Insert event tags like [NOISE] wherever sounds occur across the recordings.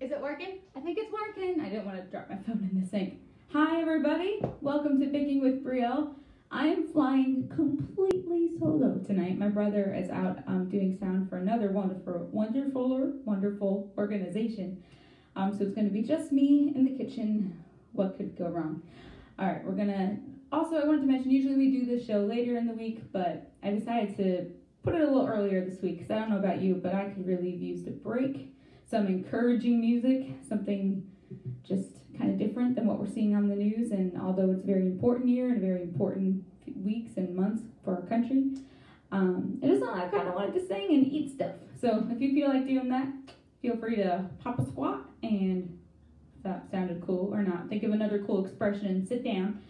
Is it working? I think it's working. I didn't want to drop my phone in the sink. Hi, everybody. Welcome to Baking with Brielle. I am flying completely solo tonight. My brother is out um, doing sound for another wonderful, wonderful, wonderful organization. Um, so it's going to be just me in the kitchen. What could go wrong? All right, we're gonna. Also, I wanted to mention. Usually we do this show later in the week, but I decided to put it a little earlier this week because I don't know about you, but I could really have used a break, some encouraging music, something just kind of different than what we're seeing on the news. And although it's a very important year and a very important weeks and months for our country, um, it is not I kind of wanted to sing and eat stuff. So if you feel like doing that, feel free to pop a squat and if that sounded cool or not. Think of another cool expression and sit down.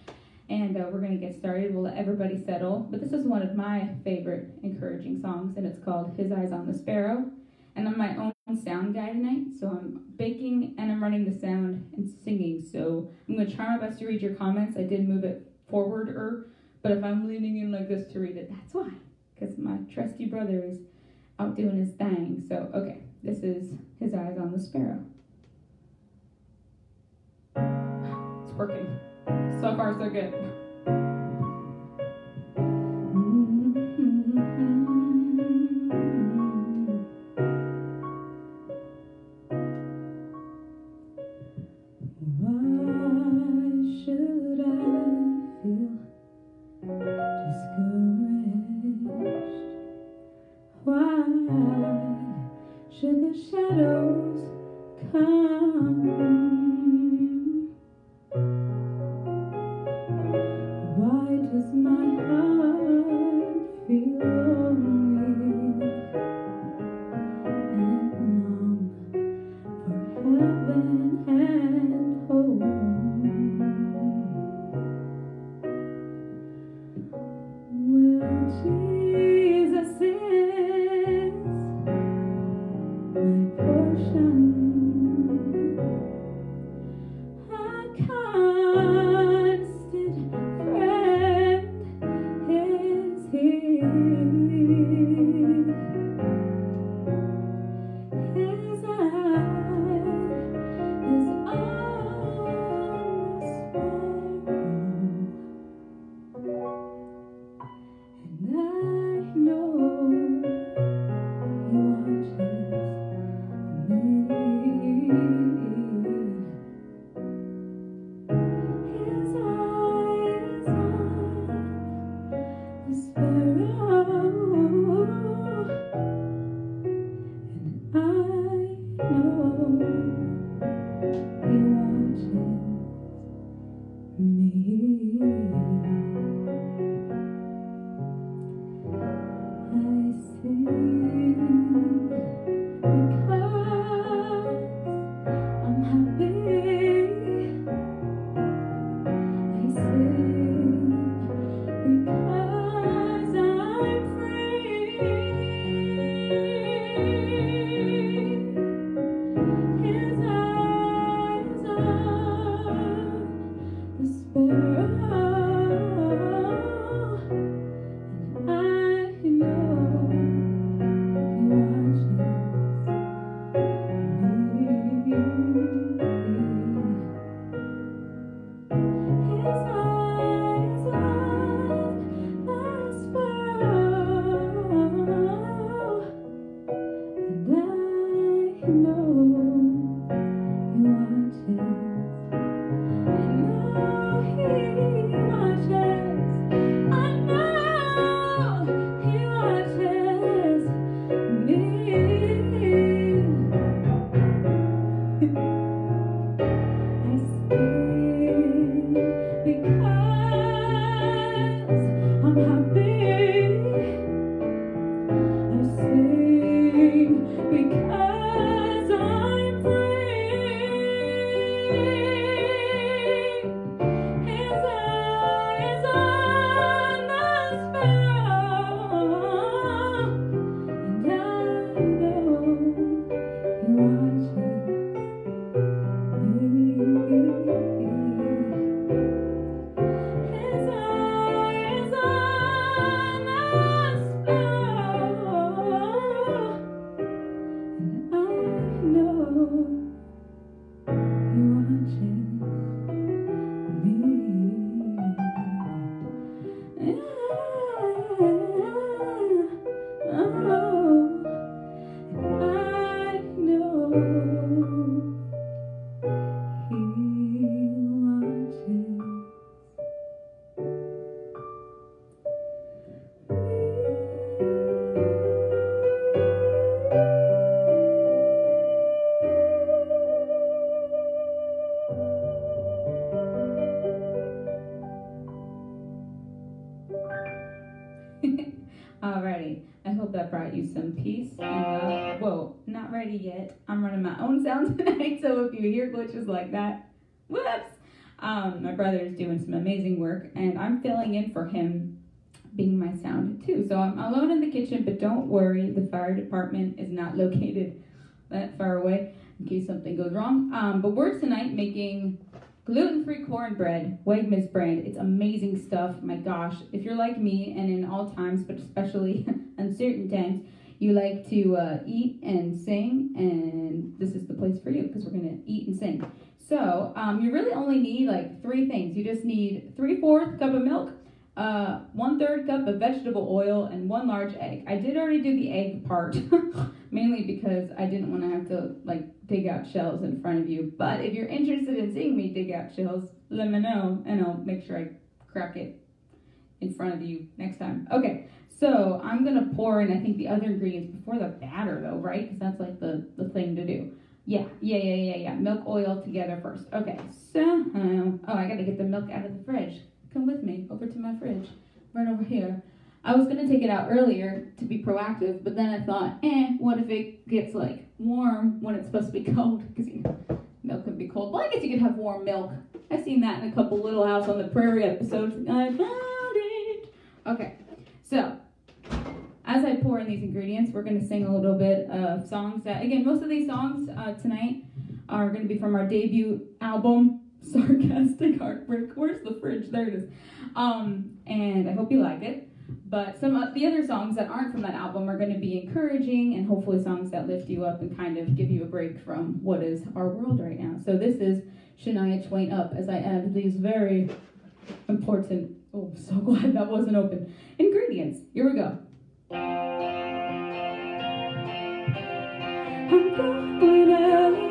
And uh, we're going to get started. We'll let everybody settle. But this is one of my favorite encouraging songs, and it's called His Eyes on the Sparrow. And I'm my own sound guy tonight, so I'm baking and I'm running the sound and singing. So I'm to try my best to read your comments. I did move it forward, er, but if I'm leaning in like this to read it, that's why. Because my trusty brother is out doing his thing. So, okay, this is His Eyes on the Sparrow. It's working. So far, so good. Um, my brother is doing some amazing work, and I'm filling in for him being my sound too. So I'm alone in the kitchen, but don't worry, the fire department is not located that far away in case something goes wrong. Um, but we're tonight making gluten-free cornbread, Wegmans brand. It's amazing stuff. My gosh, if you're like me, and in all times, but especially [LAUGHS] uncertain times, you like to uh, eat and sing, and this is the place for you because we're gonna eat and sing. So um, you really only need like three things. You just need three-fourths cup of milk, uh, one third cup of vegetable oil, and one large egg. I did already do the egg part, [LAUGHS] mainly because I didn't want to have to like dig out shells in front of you. But if you're interested in seeing me dig out shells, let me know, and I'll make sure I crack it in front of you next time. Okay, so I'm gonna pour in I think the other ingredients before the batter though, right? Because that's like the the thing to do. Yeah, yeah, yeah, yeah, yeah. Milk, oil together first. Okay, so oh, I gotta get the milk out of the fridge. Come with me over to my fridge, right over here. I was gonna take it out earlier to be proactive, but then I thought, eh, what if it gets like warm when it's supposed to be [LAUGHS] cold? Because you know, milk can be cold. Well, I guess you could have warm milk. I've seen that in a couple Little House on the Prairie episodes. I found it. Okay, so as I pour in these ingredients, we're gonna sing a little bit of songs that, again, most of these songs uh, tonight are gonna be from our debut album, [LAUGHS] Sarcastic Heartbreak. Where's the fridge? There it is. Um, and I hope you like it. But some of the other songs that aren't from that album are going to be encouraging and hopefully songs that lift you up and kind of give you a break from what is our world right now. So this is Shania Twain Up as I add these very important, oh, so [LAUGHS] glad that wasn't open, ingredients. Here we go. I'm going up.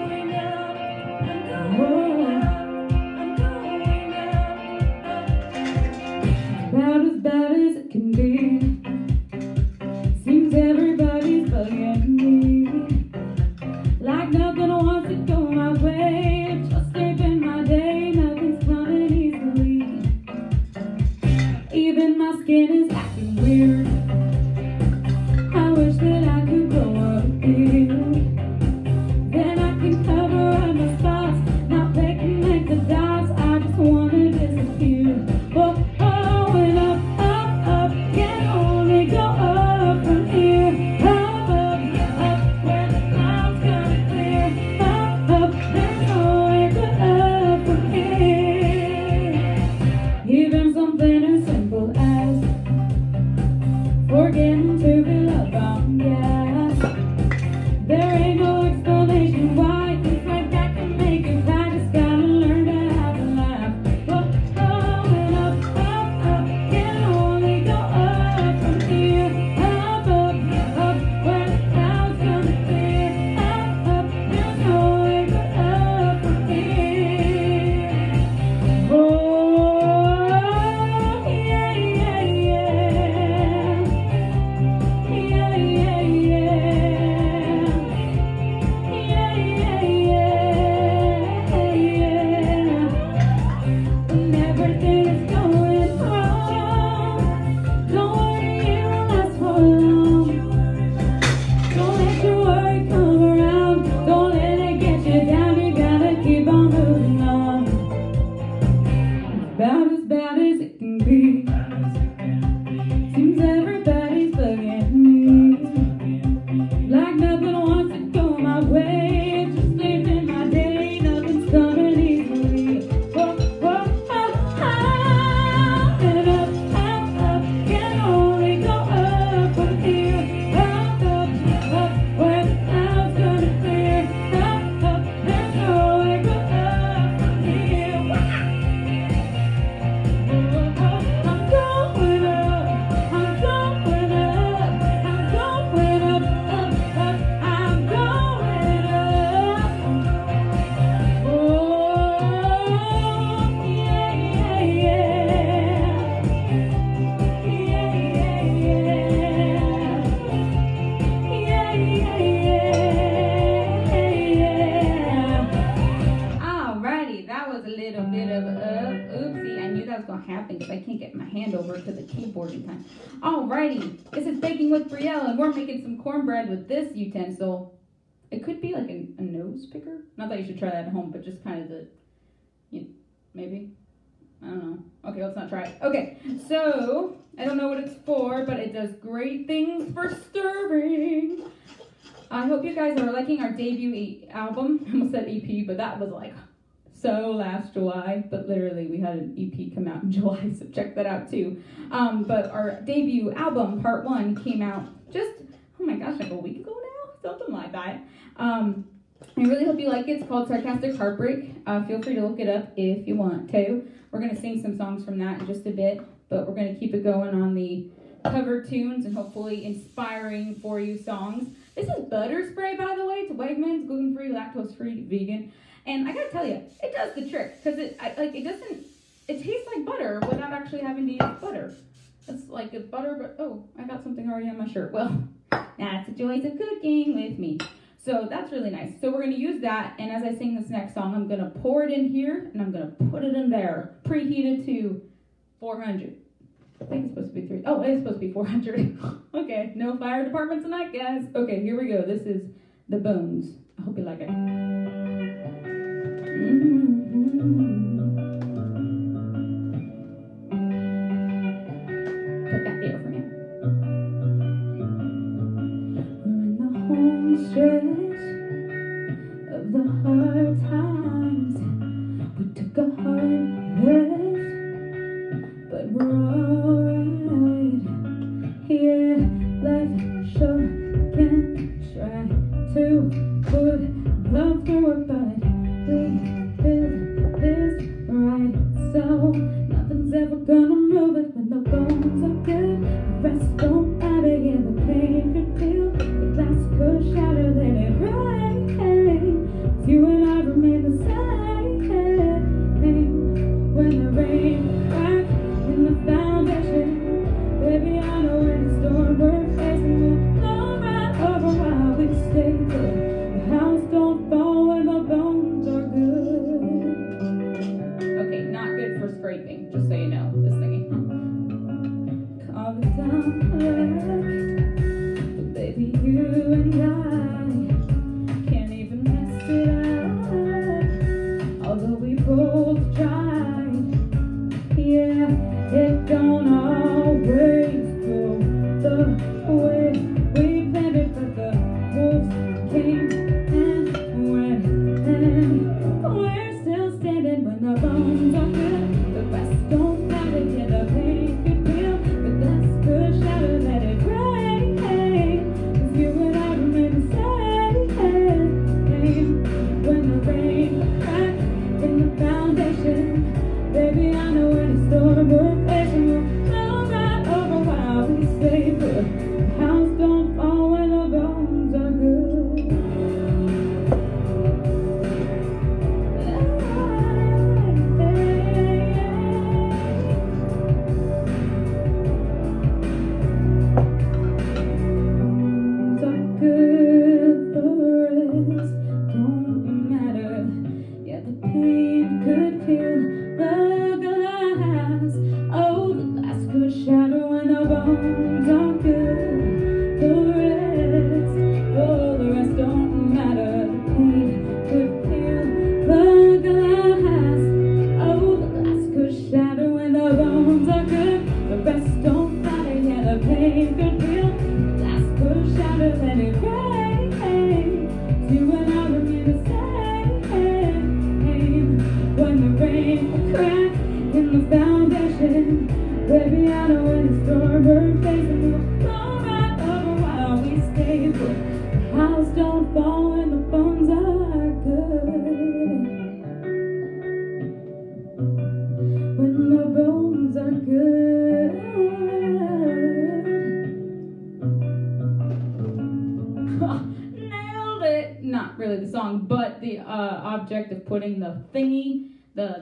This utensil. It could be like a, a nose picker. Not that you should try that at home, but just kind of the, you, maybe. I don't know. Okay, let's not try it. Okay, so I don't know what it's for, but it does great things for stirring. I hope you guys are liking our debut e- album. [LAUGHS] I almost said EP, but that was like so last July. But literally, we had an EP come out in [LAUGHS] July, so check that out too. Um, but our debut album, Part One, came out just oh my gosh, like a week ago now, something like that. Um, I really hope you like it. It's called Sarcastic Heartbreak. Uh, feel free to look it up if you want to. We're gonna sing some songs from that in just a bit, but we're gonna keep it going on the cover tunes and hopefully inspiring for you songs. This is butter spray, by the way. It's Wegmans, gluten free, lactose free, vegan. And I gotta tell you, it does the trick because it I, like it doesn't. It tastes like butter without actually having to use butter. It's like a butter, but oh, I got something already on my shirt. Well, that's the joys of cooking with me. So that's really nice. So we're gonna use that, and as I sing this next song, I'm gonna pour it in here, and I'm gonna put it in there, preheated to 400. I think it's supposed to be three. Oh, it is supposed to be 400. [LAUGHS] okay, no fire department tonight, guys. Okay, here we go. This is the bones. I hope you like it. Put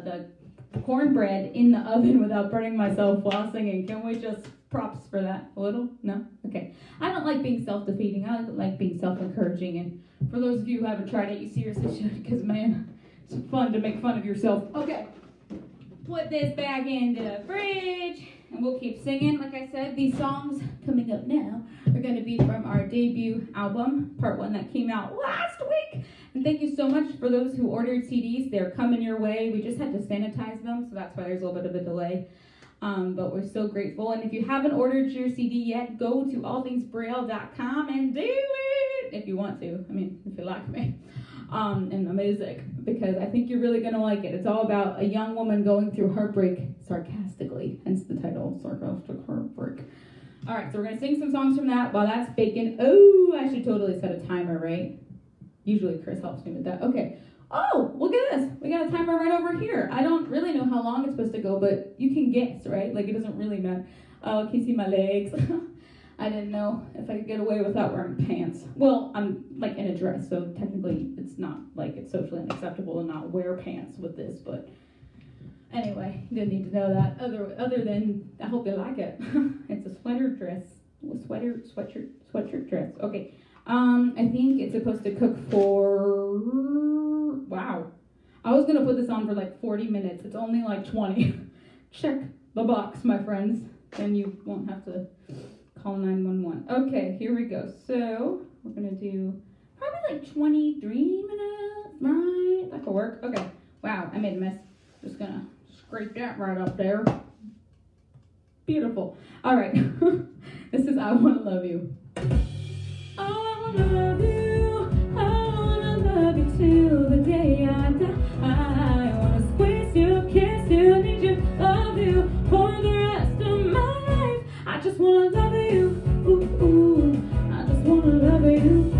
the cornbread in the oven [LAUGHS] without burning myself while singing. Can we just props for that a little? No? Okay. I don't like being self defeating. I like being self encouraging. And for those of you who haven't tried it, you seriously [LAUGHS] should because, man, it's fun to make fun of yourself. Okay. Put this back in the fridge. and we'll keep singing. Like I said, these songs coming up now are going to be from our debut album, part one that came out last week. And thank you so much for those who ordered CDs. They're coming your way. We just had to sanitize them, so that's why there's a little bit of a delay. Um, but we're so grateful. And if you haven't ordered your CD yet, go to allthingsbrielle.com and do it if you want to. I mean, if you like me um, and the music, because I think you're really going to like it. It's all about a young woman going through heartbreak sarcastically, hence the title, Sarcastic Heartbreak. All right, so we're going to sing some songs from that while that's baking. Oh, I should totally set a timer, right? Usually Chris helps me with that. Okay. Oh, look at this. We got a timer right over here. I don't really know how long it's supposed to go, but you can guess, right? Like, it doesn't really matter. Oh, can you see my legs? [LAUGHS] I didn't know if I could get away without wearing pants. Well, I'm like in a dress, so technically it's not like it's socially unacceptable to not wear pants with this, but anyway, you didn't need to know that. Other other than I hope you like it. [LAUGHS] it's a sweater dress. Sweater sweatshirt sweatshirt dress. Okay. Um, I think it's supposed to cook for wow. I was gonna put this on for like 40 minutes. It's only like 20. [LAUGHS] Check the box, my friends. Then you won't have to call 911. Okay, here we go. So we're gonna do probably like 23 minutes, right? That could work. Okay. Wow, I made a mess. Just gonna scrape that right up there. Beautiful. All right. [LAUGHS] this is I Wanna Love You. I wanna love you. I wanna love you till the day I die. I wanna squeeze you, kiss you, need you, love you for the rest of my life. I just wanna love you. Ooh, ooh. I just wanna love you.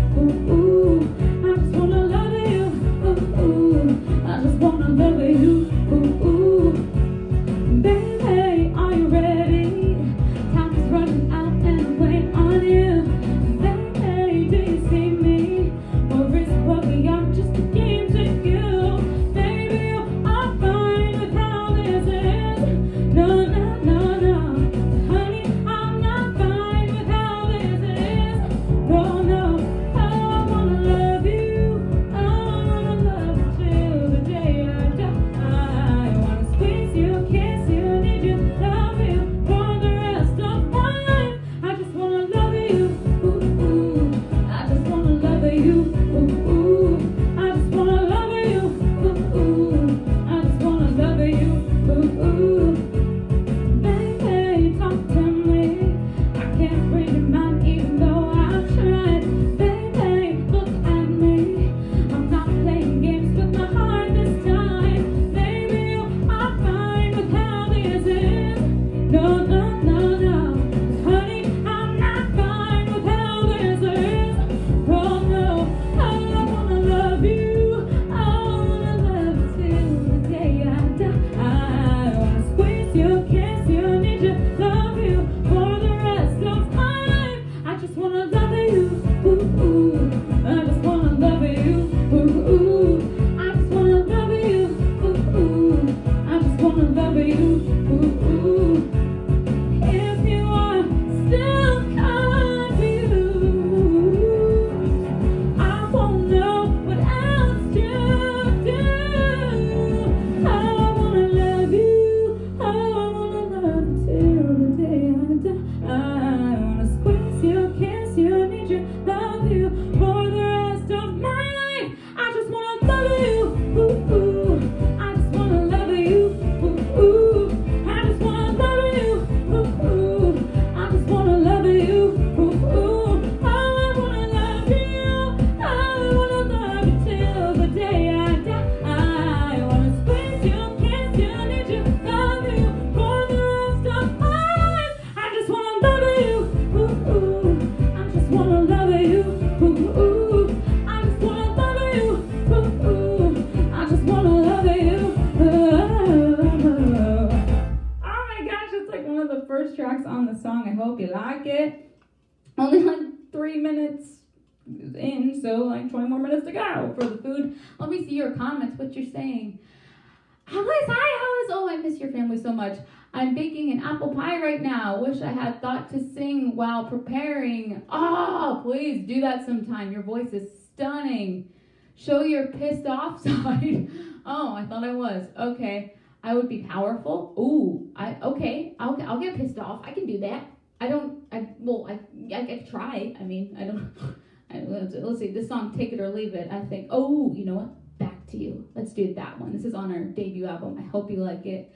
Show your pissed off [LAUGHS] side. oh, I thought I was. Okay. I would be powerful. Ooh, I okay. I'll I'll get pissed off. I can do that. I don't. I well. I I, I try. I mean, I don't. [LAUGHS] I, let's, let's see. This song, "Take It or Leave It." I think. Oh, you know what? Back to you. Let's do that one. This is on our debut album. I hope you like it.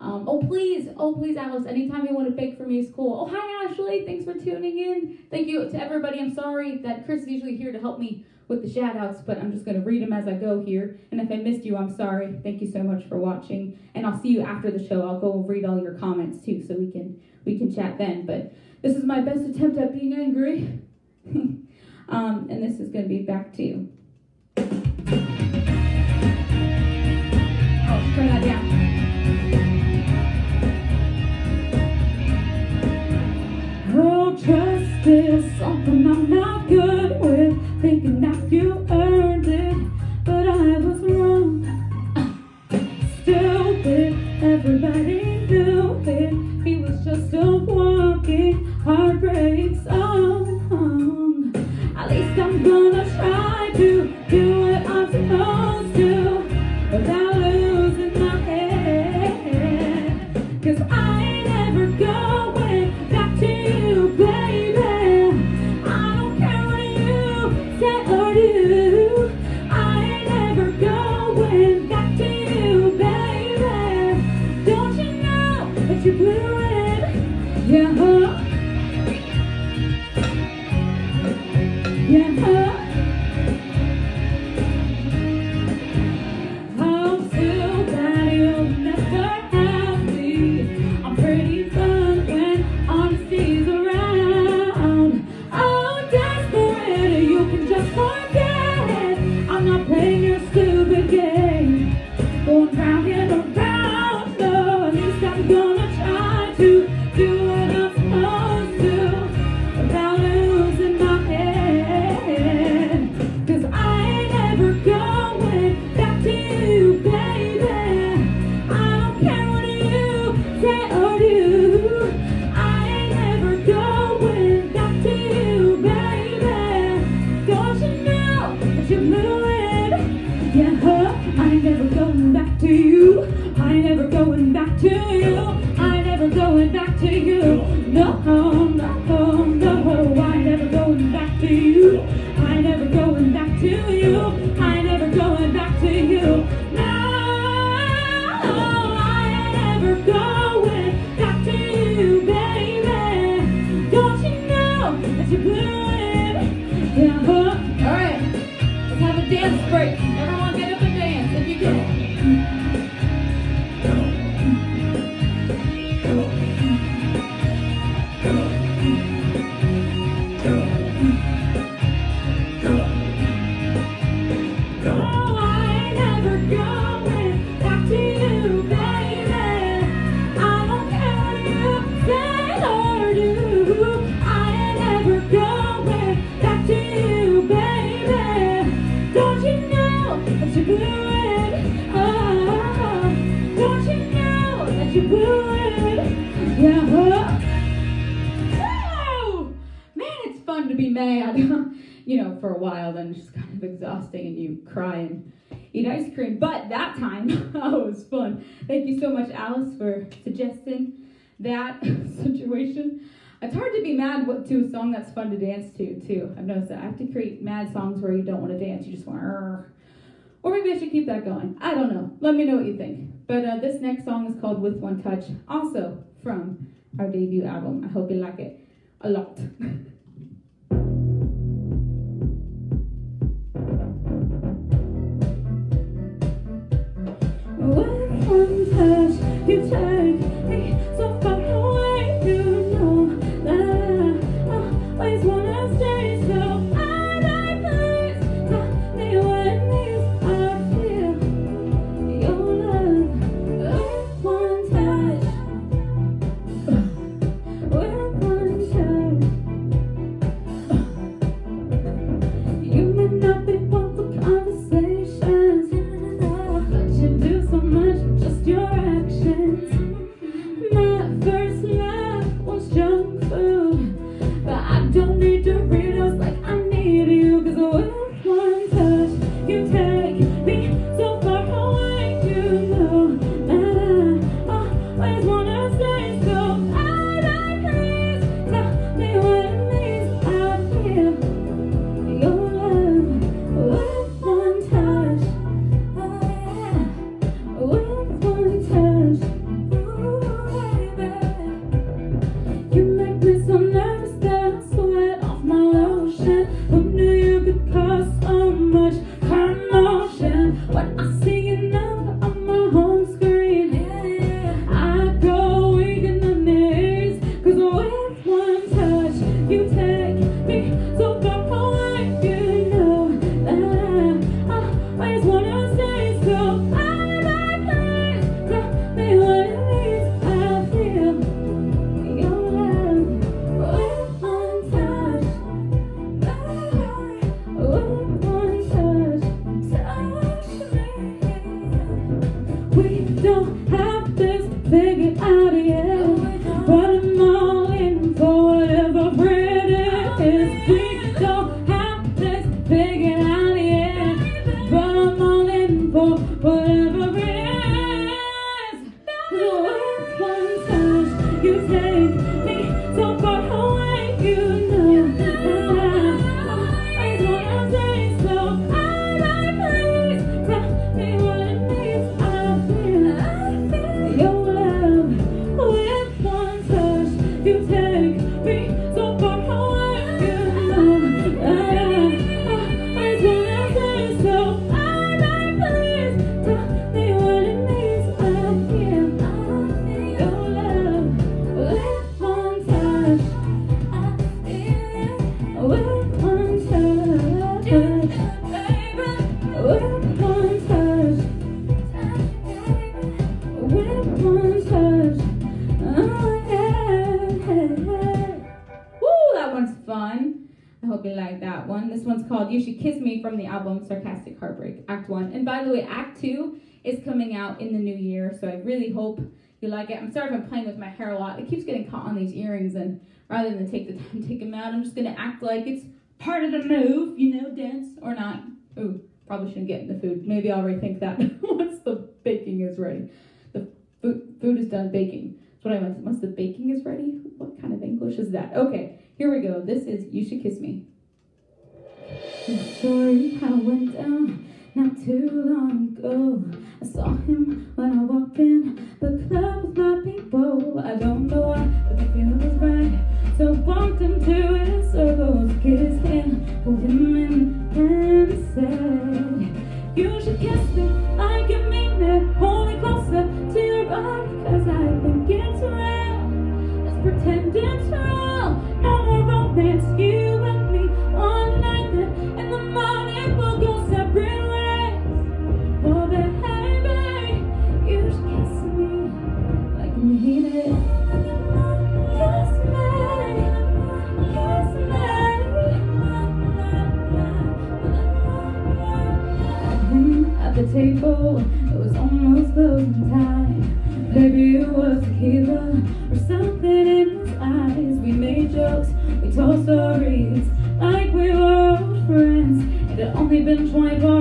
Um, oh please, oh please, Alice. Anytime you want to bake for me is cool. Oh hi Ashley, thanks for tuning in. Thank you to everybody. I'm sorry that Chris is usually here to help me with the shout outs, but I'm just going to read them as I go here. And if I missed you, I'm sorry. Thank you so much for watching. And I'll see you after the show. I'll go read all your comments too, so we can we can chat then. But this is my best attempt at being angry. [LAUGHS] um, and this is going to be back to you. Oh, turn that down. Oh, trust is something I'm not good with. Thinking that you earned it, but I was wrong. Stupid, everybody Alice, for suggesting that [LAUGHS] situation. It's hard to be mad to a song that's fun to dance to, too. I've noticed that. I have to create mad songs where you don't want to dance, you just want to. Or maybe I should keep that going. I don't know. Let me know what you think. But uh, this next song is called With One Touch, also from our debut album. I hope you like it a lot. [LAUGHS] With one touch, you take rather than take the time to take them out, I'm just gonna act like it's part of the move, you know, dance or not. Ooh, probably shouldn't get in the food. Maybe I'll rethink that [LAUGHS] once the baking is ready. The food, food is done baking. That's what I meant. Once the baking is ready, what kind of English is that? Okay, here we go. This is You Should Kiss Me. The story how went down not too long ago. I saw him when I walked in the club with my people. I don't know why, but the feeling was right. So walked into his circles, kissed him, pulled him in, and said, You should kiss me like you mean it. Hold me closer to your body, cause I think it's real. Let's pretend it's real. No more romance, you and table, it was almost closing time. Maybe it was tequila or something in his eyes. We made jokes, we told stories like we were old friends. It had only been 24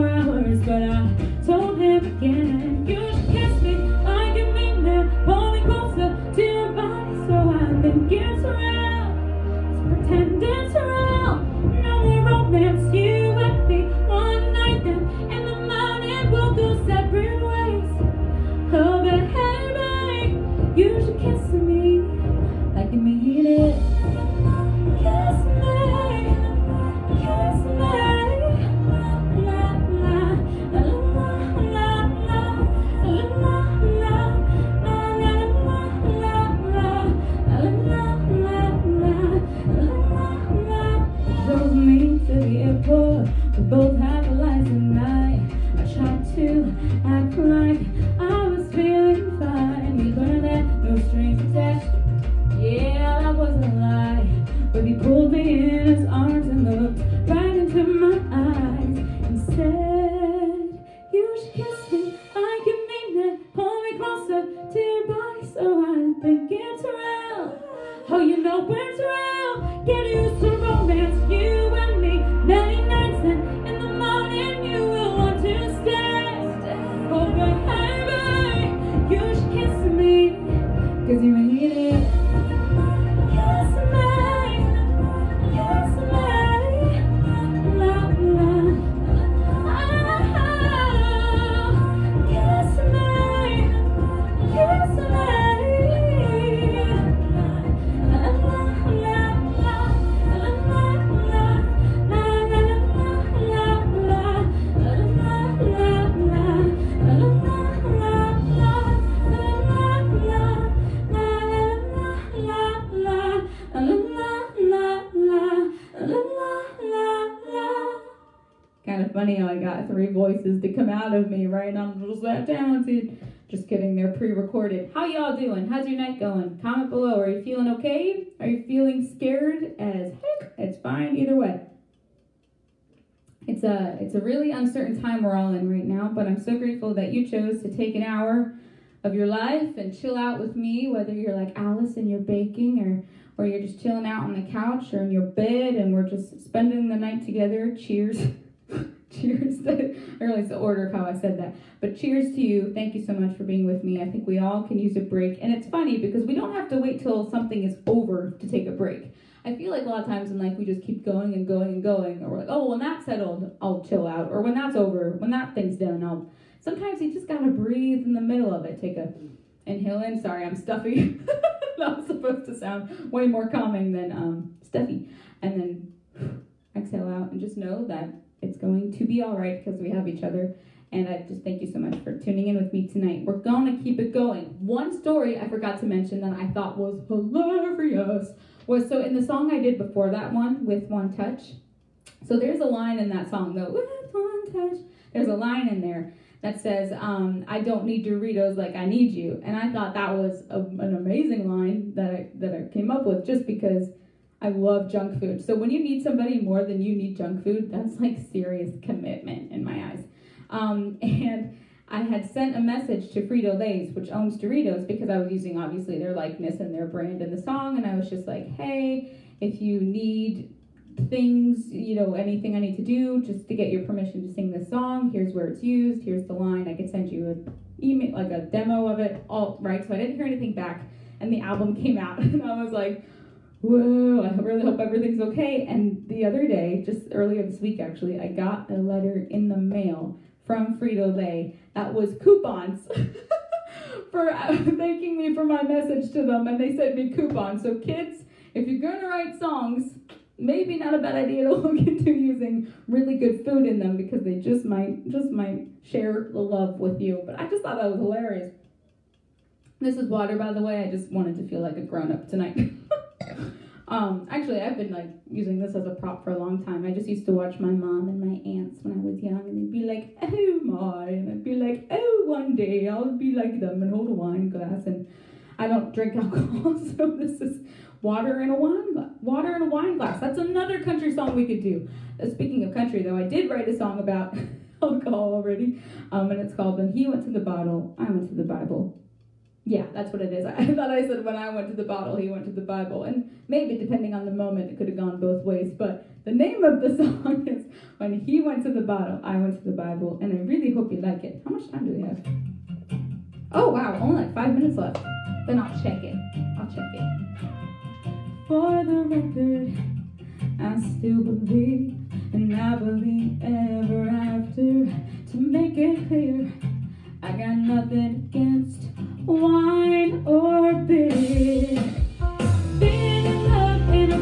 got three voices to come out of me, right? I'm just that talented. Just kidding, they're pre-recorded. How y'all doing? How's your night going? Comment below. Are you feeling okay? Are you feeling scared as heck? It's fine either way. It's a it's a really uncertain time we're all in right now, but I'm so grateful that you chose to take an hour of your life and chill out with me, whether you're like Alice and you're baking or or you're just chilling out on the couch or in your bed and we're just spending the night together. Cheers. [LAUGHS] cheers. I realize the order of how I said that. But cheers to you. Thank you so much for being with me. I think we all can use a break. And it's funny because we don't have to wait till something is over to take a break. I feel like a lot of times in life we just keep going and going and going, or we're like, oh, when that's settled, I'll chill out, or when that's over, when that thing's done, I'll. Sometimes you just gotta breathe in the middle of it. Take a inhale in. Sorry, I'm stuffy. [LAUGHS] that was supposed to sound way more calming than um, stuffy, and then exhale out, and just know that it's going to be all right because we have each other. And I just thank you so much for tuning in with me tonight. We're going to keep it going. One story I forgot to mention that I thought was hilarious was so in the song I did before that one with One Touch. So there's a line in that song though, with one touch. There's a line in there that says, um, "I don't need Doritos like I need you," and I thought that was a, an amazing line that I that I came up with just because I love junk food. So when you need somebody more than you need junk food, that's like serious commitment in my eyes. Um, [LAUGHS] and I had sent a message to Frito Lay's, which owns Doritos, because I was using obviously their likeness and their brand in the song, and I was just like, hey, if you need things, you know, anything I need to do just to get your permission to sing this song, here's where it's used, here's the line. I could send you an email, like a demo of it, all right. So I didn't hear anything back, and the album [LAUGHS] came out, and I was like, whoa, I really hope everything's okay. And the other day, just earlier this week actually, I got a letter in the mail from Frito Lay that was coupons [LAUGHS] for uh, [LAUGHS] thanking me for my message to them, and they sent me coupons. So, kids, if you're going to write songs, maybe not a bad idea to [LAUGHS] look into using really good food in them because they just might just might share the love with you. But I just thought that was hilarious. This is water, by the way. I just wanted to feel like a grown up tonight. Um, actually, I've been like using this as a prop for a long time. I just used to watch my mom and my aunts when I was young, and they'd be like, "Oh my," and I'd be like, "Oh, one day I'll be like them and hold a wine glass." And I don't drink [LAUGHS] alcohol, so this is water in a wine glass. Water in a wine glass. That's another country song we could do. Uh, speaking of country, though, I did write a song about [LAUGHS] alcohol already, um, and it's called "When He Went to the Bottle, I Went to the Bible." Yeah, that's what it is. [LAUGHS] I thought I said when I went to the bottle, he went to the Bible. And maybe depending on the moment, it could have gone both ways. But the name of the [LAUGHS] song is When He Went to the Bottle, I Went to the Bible. And I really hope you like it. How much time do we have? Oh, wow, only like five minutes left. Then I'll check it. I'll check it. For the record, I still believe, and I believe ever after. To make it clear, I got nothing against wine or beer. Being in love in a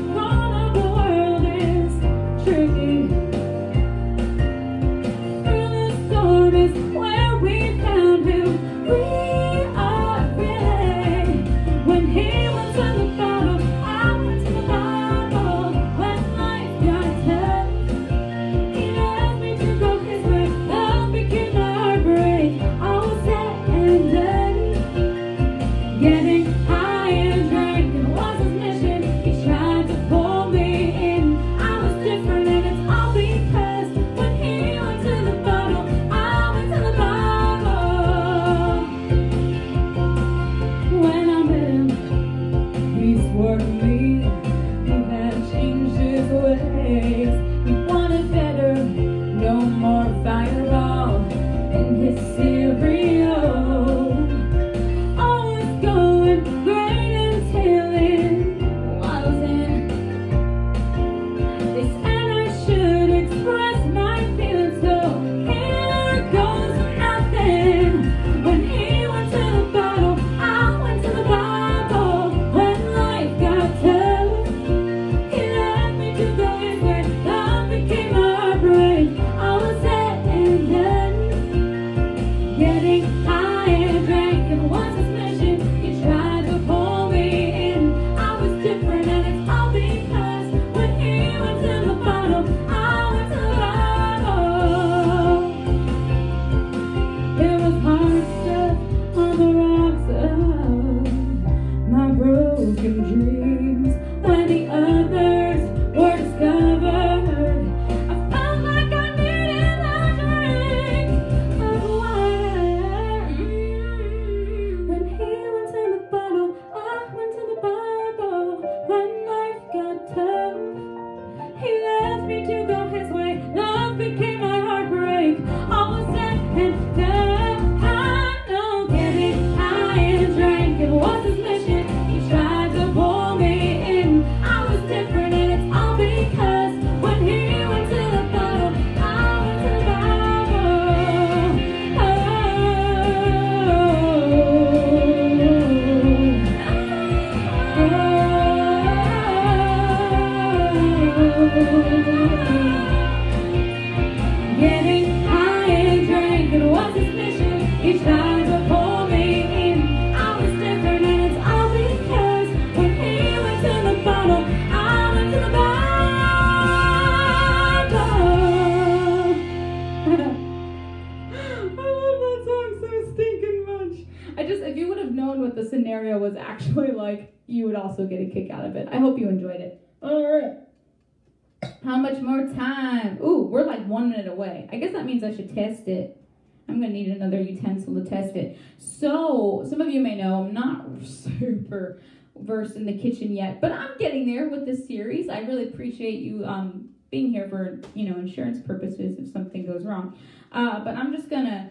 appreciate you um, being here for you know insurance purposes if something goes wrong. Uh, but I'm just gonna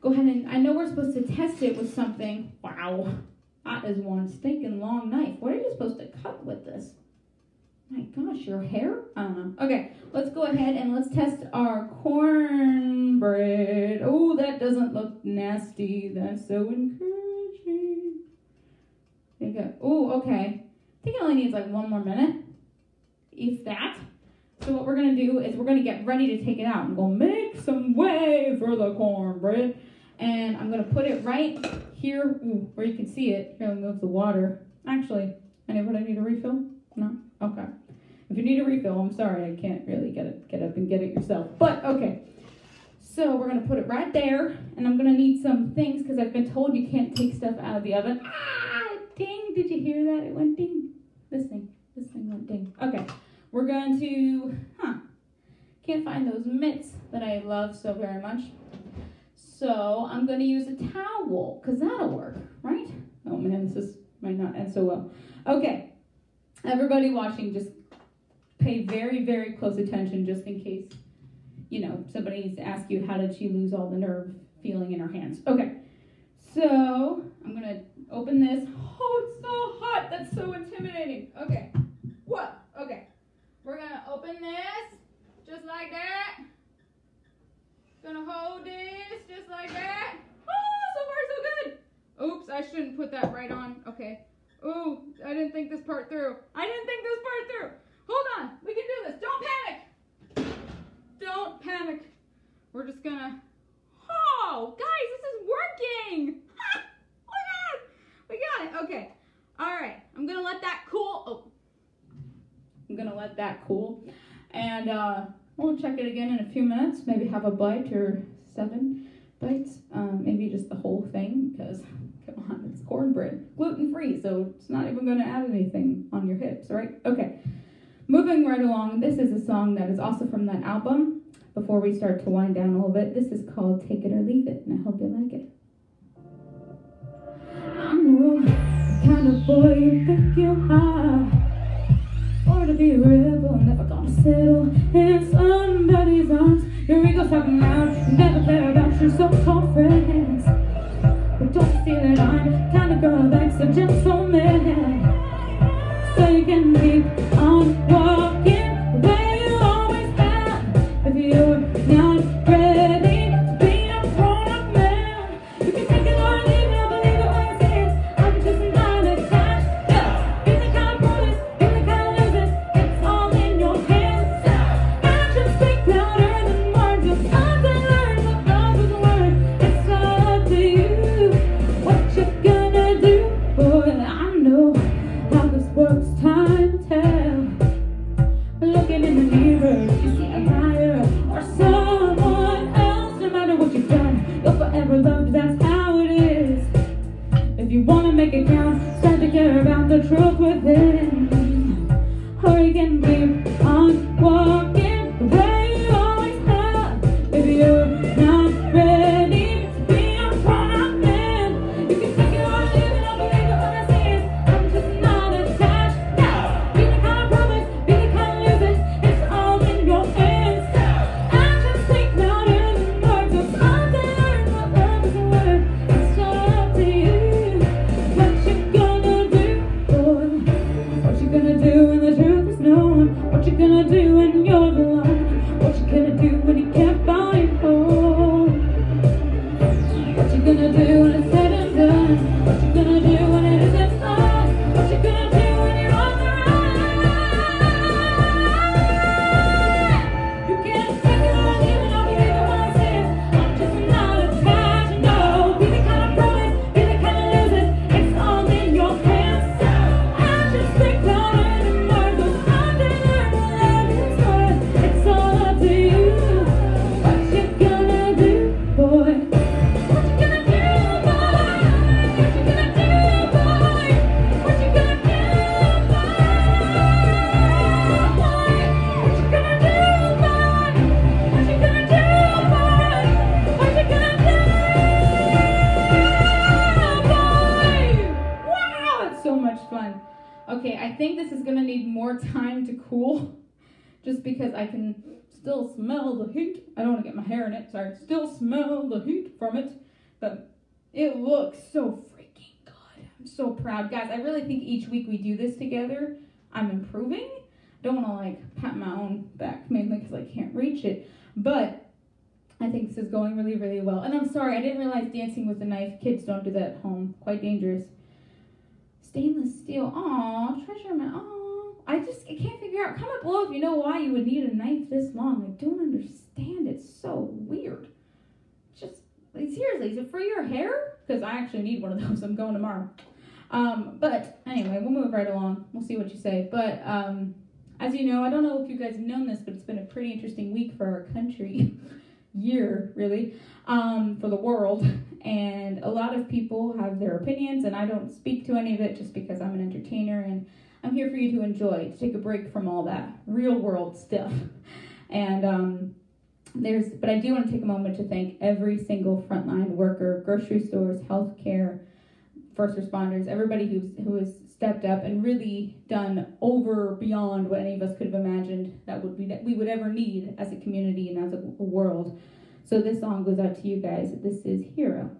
go ahead and I know we're supposed to test it with something. Wow, that is one stinking long knife. What are you supposed to cut with this? My gosh, your hair? I don't know. Okay, let's go ahead and let's test our cornbread. Oh, that doesn't look nasty. That's so encouraging. Oh, okay. I think it only needs like one more minute, if that. So what we're gonna do is we're gonna get ready to take it out. I'm gonna make some way for the cornbread. And I'm gonna put it right here ooh, where you can see it. Here, me move the water. Actually, anybody need a refill? No? Okay. If you need a refill, I'm sorry, I can't really get it, get up and get it yourself. But okay. So we're gonna put it right there, and I'm gonna need some things because I've been told you can't take stuff out of the oven. Ah, ding! Did you hear that? It went ding. This thing, this thing went ding. Okay, we're going to, huh? Can't find those mitts that I love so very much. So I'm going to use a towel because that'll work, right? Oh man, this is, might not end so well. Okay, everybody watching, just pay very, very close attention just in case, you know, somebody needs to ask you how did she lose all the nerve feeling in her hands. Okay, so I'm going to open this. Oh, it's so hot. That's so intimidating. Okay, what? We're going to open this just like that. Gonna hold this just like that. Oh, so far so good. Oops, I shouldn't put that right on. Okay. Oh, I didn't think this part through. I didn't think this part through. Hold on. We can do this. Don't panic. Don't panic. We're just gonna. Oh, guys, this is working. [LAUGHS] Oh Look at We got it. Okay. All right. I'm gonna let that cool. Oh. I'm gonna let that cool. And uh We'll check it again in a few minutes, maybe have a bite or seven bites, um, maybe just the whole thing, because [LAUGHS] come on, it's cornbread, gluten free, so it's not even to add anything on your hips, right? Okay, moving right along, this is a song that is also from that album. Before we start to wind down a little bit, this is called Take It or Leave It, and I hope you like it. The kind of boy you think you never gonna settle in somebody's arms. Your ego's talking loud, never care about your so-called friends. But don't feel that I'm kind of girl that's a gentleman. So you can keep on walking think this is gonna need more time to cool, just because I can still smell the heat. I don't want to get my hair in it. Sorry, still smell the heat from it, but it looks so freaking good. I'm so proud, guys. I really think each week we do this together, I'm improving. Don't want to like pat my own back mainly because I can't reach it, but I think this is going really, really well. And I'm sorry, I didn't realize dancing with a knife. Kids don't do that at home. Quite dangerous. Stainless steel. Aw, treasure man. Aw. I just I can't figure out. Comment below if you know why you would need a knife this long. I don't understand. It's so weird. Just like seriously, is it for your hair? Because I actually need one of [LAUGHS] those. I'm going tomorrow. Um, but anyway, we'll move right along. We'll see what you say. But um, as you know, I don't know if you guys have known this, but it's been a pretty interesting week for our country. [LAUGHS] year, really, um, for the world. [LAUGHS] And a lot of people have their opinions, and I don't speak to any of it just because I'm an entertainer and I'm here for you to enjoy, to take a break from all that real world stuff. [LAUGHS] And um, there's, but I do want to take a moment to thank every single frontline worker, grocery stores, healthcare, first responders, everybody who's who has stepped up and really done over beyond what any of us could have imagined that would be that we would ever need as a community and as a, a world. So this song goes out to you guys. This is Hero.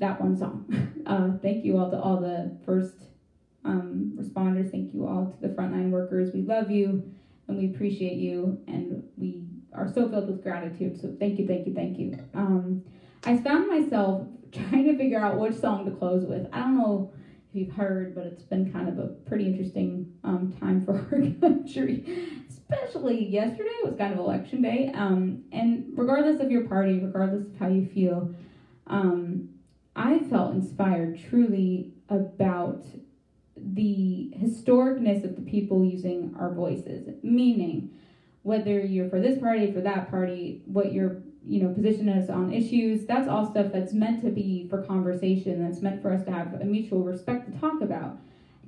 That one song. [LAUGHS] Uh, thank you all to all the first um, responders. Thank you all to the frontline workers. We love you and we appreciate you and we are so filled with gratitude. So thank you, thank you, thank you. Um, I found myself [LAUGHS] trying to figure out which song to close with. I don't know if you've heard, but it's been kind of a pretty interesting um, time for [LAUGHS] our country. Especially yesterday was kind of election day. Um, and regardless of your party, regardless of how you feel, um, I felt inspired truly about the historicness of the people using our voices. Meaning, whether you're for this party, for that party, what your you know position is on issues, that's all stuff that's meant to be for conversation. That's meant for us to have a mutual respect to talk about.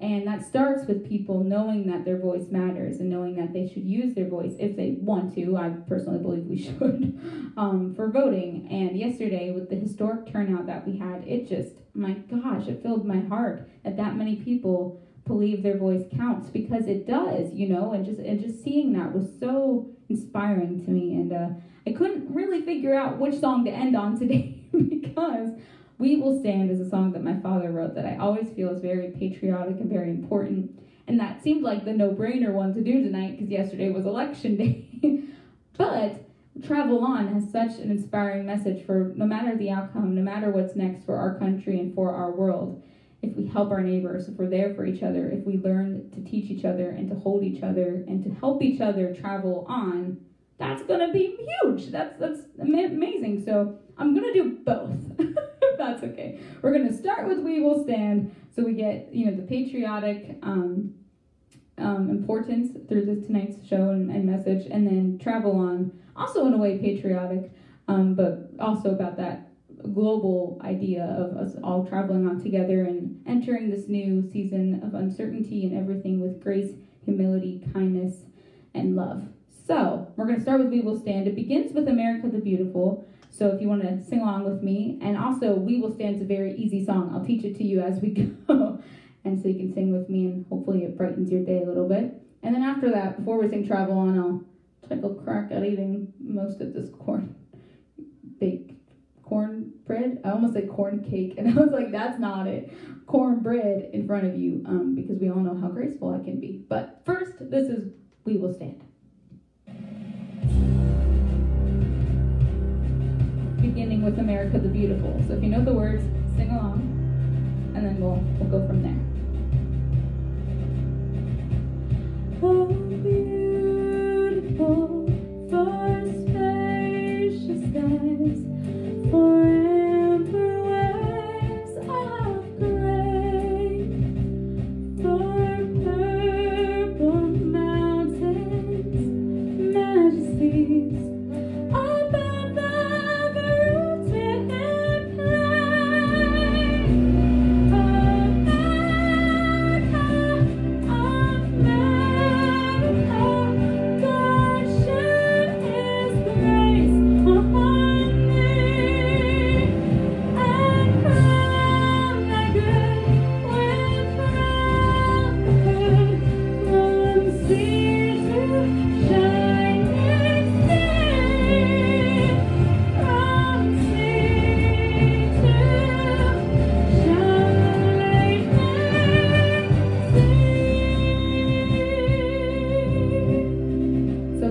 And that starts with people knowing that their voice matters and knowing that they should use their voice if they want to. I personally believe we [LAUGHS] should um, for voting. And yesterday, with the historic turnout that we had, it just, my gosh, it filled my heart that that many people believe their voice counts because it does, you know. And just and just seeing that was so inspiring to me. And uh, I couldn't really figure out which song to end on today [LAUGHS] because we Will Stand is a song that my father wrote that I always feel is very patriotic and very important. And that seemed like the no brainer one to do tonight because yesterday was election [LAUGHS] day. but Travel On has such an inspiring message for no matter the outcome, no matter what's next for our country and for our world. If we help our neighbors, if we're there for each other, if we learn to teach each other and to hold each other and to help each other travel on, that's gonna be huge. That's that's amazing. So I'm gonna do both. [LAUGHS] that's okay. We're gonna start with "We Will Stand," so we get you know the patriotic um, um, importance through this tonight's show and, and, message, and then "Travel On," also in a way patriotic, um, but also about that global idea of us all traveling on together and entering this new season of uncertainty and everything with grace, humility, kindness, and love. So, we're going to start with We Will Stand. It begins with America the Beautiful. So if you want to sing along with me, and also We Will Stand is a very easy song. I'll teach it to you as we [LAUGHS] go. and so you can sing with me, and hopefully it brightens your day a little bit. And then after that, before we sing Travel On, I'll take a crack at eating most of this corn baked corn bread. I almost said corn cake, and [LAUGHS] I was like, that's not it. Corn bread in front of you, um, because we all know how graceful I can be. But first, this is We Will Stand. Beginning with America the Beautiful. So if you know the words, sing along, and then we'll we'll go from there. Oh, beautiful for spacious skies, for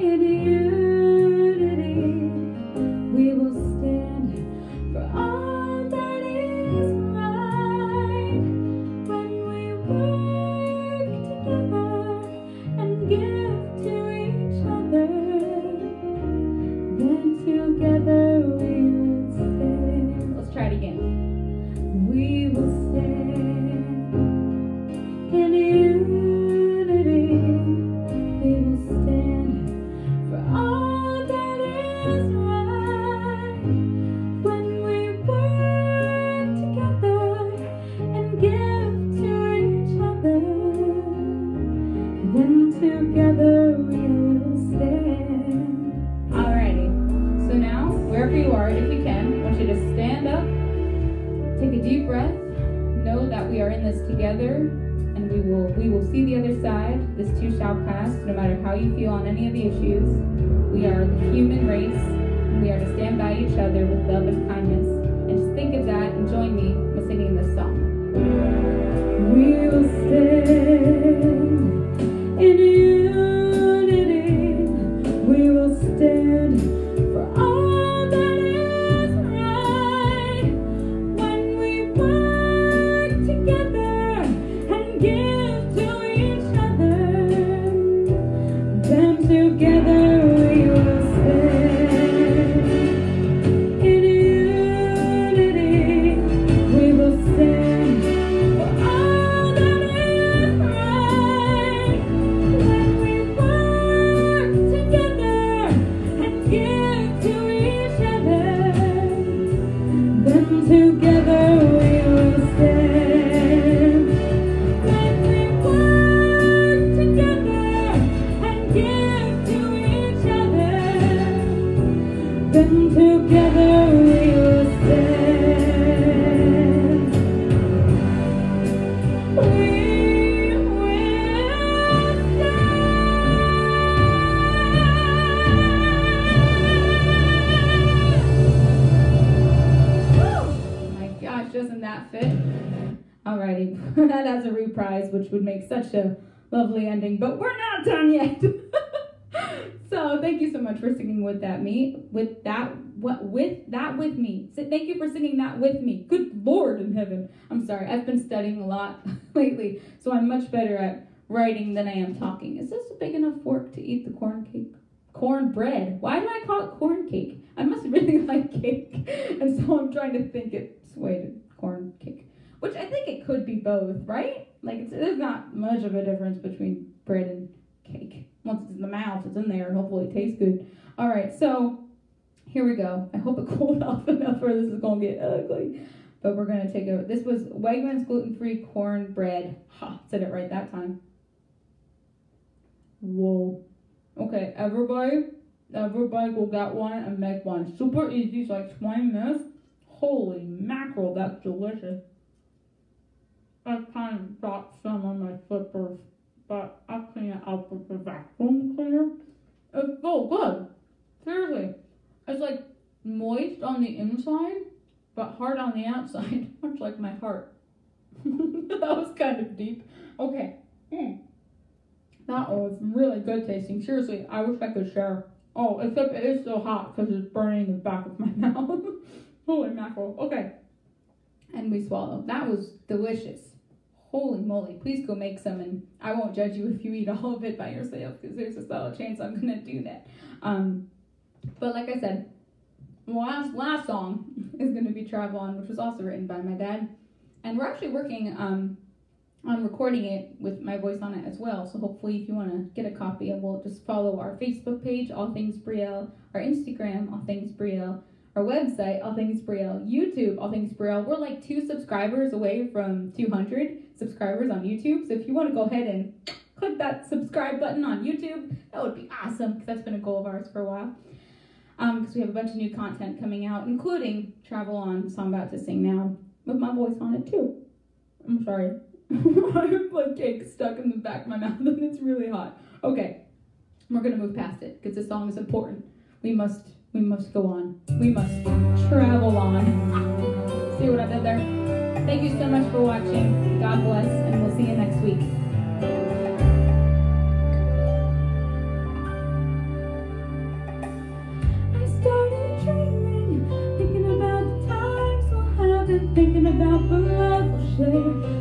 in unity. For singing that with me. Good Lord in heaven. I'm sorry, I've been studying a lot [LAUGHS] lately, so I'm much better at writing than I am talking. Is this a big enough fork to eat the corn cake? Corn bread. Why do I call it corn cake? I must [LAUGHS] really like cake, [LAUGHS] and so I'm trying to think its way to corn cake which I think it could be both, right? Like it's, there's not much of a difference between bread and cake. Once it's in the mouth, it's in there, and hopefully it tastes good. All right, so here we go. I hope it [LAUGHS] cooled off enough, or this is gonna get ugly. But we're gonna take a. This was Wegmans gluten-free corn bread. Ha! Said it right that time. Whoa. Okay, everybody, everybody will get one and make one. Super easy. It's like 20 minutes. Holy mackerel, that's delicious. I kind of dropped some on my slippers, but I'll clean it out with the vacuum cleaner. It's so good. Seriously. It's like moist on the inside, but hard on the outside, [LAUGHS] much like my heart. [LAUGHS] that was kind of deep. Okay. Mm. That was really good tasting. Seriously, I wish I could share. Oh, except it is so hot because it's burning the back of my [LAUGHS] mouth. Holy mackerel. Okay. And we swallow. That was delicious. Holy moly. Please go make some and I won't judge you if you eat all of it by yourself because there's a solid chance I'm going to do that. Um, but like I said, last last song [LAUGHS] is going to be Travel On, which was also written by my dad. And we're actually working um, on recording it with my voice on it as well. So hopefully, if you want to get a copy, of will just follow our Facebook page, All Things Brielle, our Instagram, All Things Brielle, our website, All Things Brielle, YouTube, All Things Brielle. We're like two subscribers away from 200 subscribers on YouTube. So if you want to go ahead and click that subscribe button on YouTube, that would be awesome because that's been a goal of ours for a while. Because um, we have a bunch of new content coming out, including Travel On, so I'm about to sing now with my voice on it too. I'm sorry. [LAUGHS] I have like cake stuck in the back of my [LAUGHS] mouth and it's really hot. Okay, we're gonna move past it because this song is important. We must, we must go on. We must travel on. See what I did there? Thank you so much for watching. God bless, and we'll see you next week. And thinking about